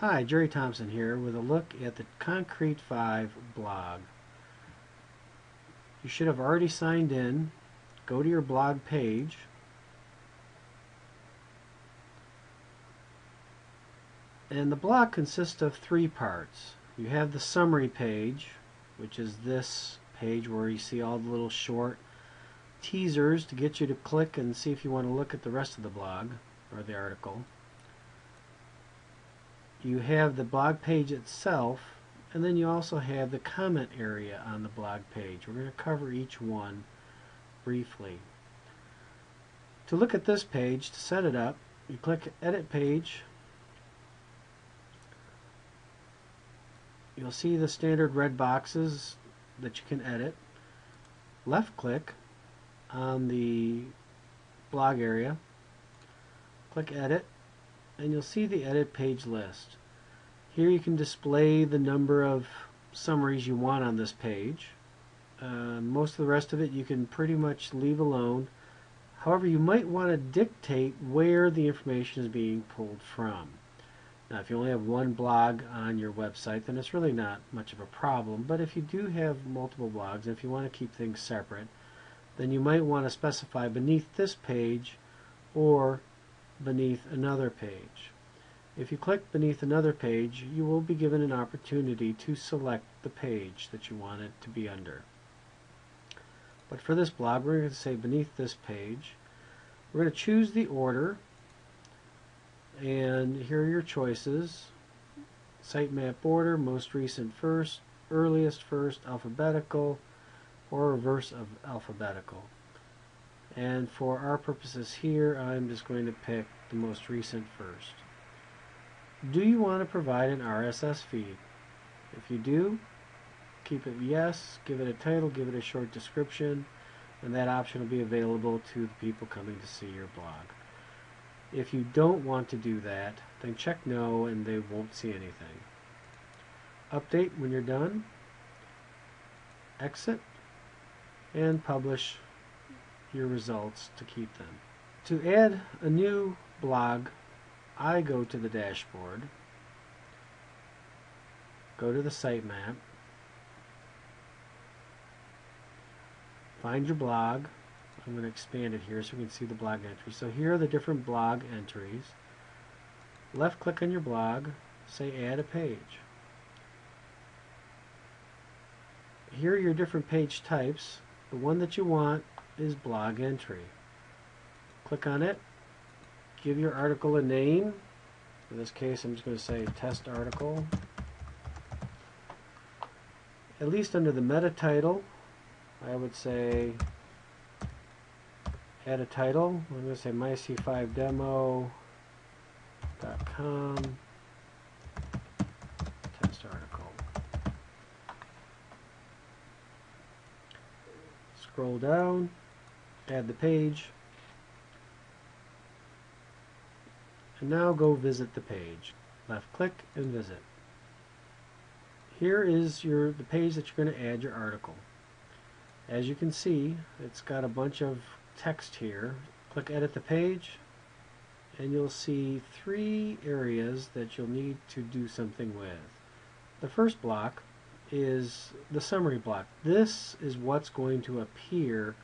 Hi, Jerry Thompson here with a look at the Concrete 5 blog. You should have already signed in. Go to your blog page. And the blog consists of three parts. You have the summary page, which is this page where you see all the little short teasers to get you to click and see if you want to look at the rest of the blog or the article you have the blog page itself and then you also have the comment area on the blog page. We're going to cover each one briefly. To look at this page, to set it up, you click Edit Page. You'll see the standard red boxes that you can edit. Left click on the blog area. Click Edit and you'll see the edit page list. Here you can display the number of summaries you want on this page. Uh, most of the rest of it you can pretty much leave alone. However, you might want to dictate where the information is being pulled from. Now, if you only have one blog on your website, then it's really not much of a problem. But if you do have multiple blogs, and if you want to keep things separate, then you might want to specify beneath this page or beneath another page. If you click beneath another page, you will be given an opportunity to select the page that you want it to be under. But for this blog, we're going to say beneath this page. We're going to choose the order, and here are your choices. Sitemap order, most recent first, earliest first, alphabetical, or reverse of alphabetical. And for our purposes here, I'm just going to pick the most recent first. Do you want to provide an RSS feed? If you do, keep it yes, give it a title, give it a short description, and that option will be available to the people coming to see your blog. If you don't want to do that, then check no and they won't see anything. Update when you're done, exit, and publish your results to keep them. To add a new blog, I go to the dashboard, go to the sitemap, find your blog. I'm going to expand it here so we can see the blog entries. So here are the different blog entries. Left click on your blog, say add a page. Here are your different page types. The one that you want is blog entry. Click on it. Give your article a name. In this case, I'm just going to say test article. At least under the meta title, I would say add a title. I'm going to say myc5demo.com test article. Scroll down add the page, and now go visit the page. Left click and visit. Here is your the page that you're going to add your article. As you can see, it's got a bunch of text here. Click edit the page and you'll see three areas that you'll need to do something with. The first block is the summary block. This is what's going to appear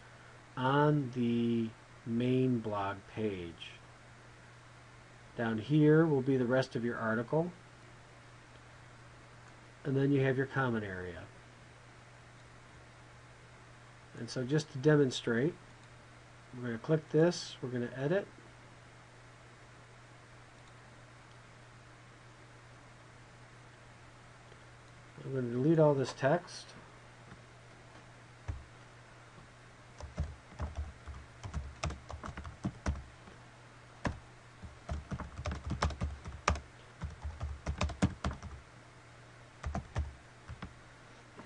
on the main blog page. Down here will be the rest of your article. And then you have your comment area. And so just to demonstrate, we're going to click this, we're going to edit. I'm going to delete all this text.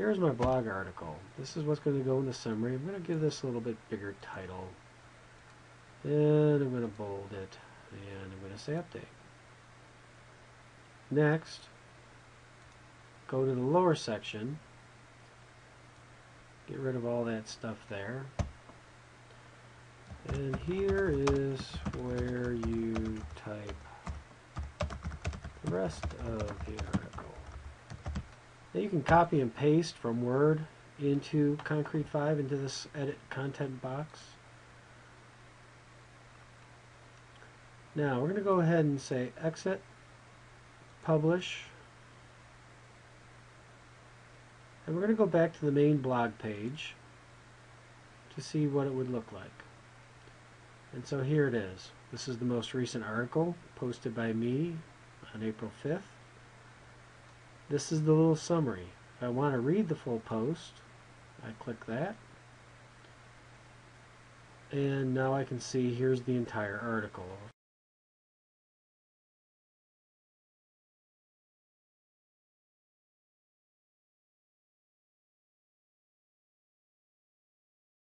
Here's my blog article. This is what's going to go in the summary. I'm going to give this a little bit bigger title. And I'm going to bold it. And I'm going to say update. Next, go to the lower section. Get rid of all that stuff there. And here is where you type the rest of. Now you can copy and paste from Word into Concrete 5 into this edit content box. Now we're going to go ahead and say exit, publish, and we're going to go back to the main blog page to see what it would look like. And so here it is. This is the most recent article posted by me on April 5th. This is the little summary. If I want to read the full post, I click that. And now I can see here's the entire article.